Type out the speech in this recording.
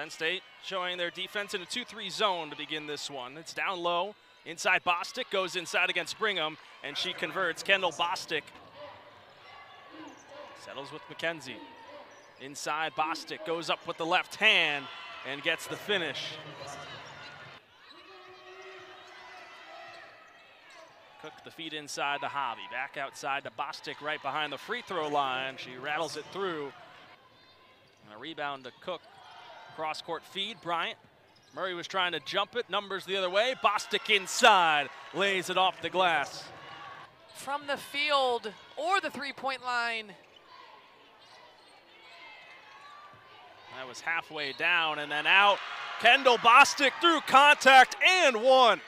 Penn State showing their defense in a 2-3 zone to begin this one. It's down low. Inside Bostic goes inside against Brigham, and she converts. Kendall Bostic settles with McKenzie. Inside Bostic goes up with the left hand and gets the finish. Cook the feet inside to Hobby. Back outside to Bostic right behind the free throw line. She rattles it through. And a rebound to Cook. Cross court feed. Bryant. Murray was trying to jump it. Numbers the other way. Bostic inside. Lays it off the glass. From the field or the three point line. That was halfway down and then out. Kendall Bostic through contact and one.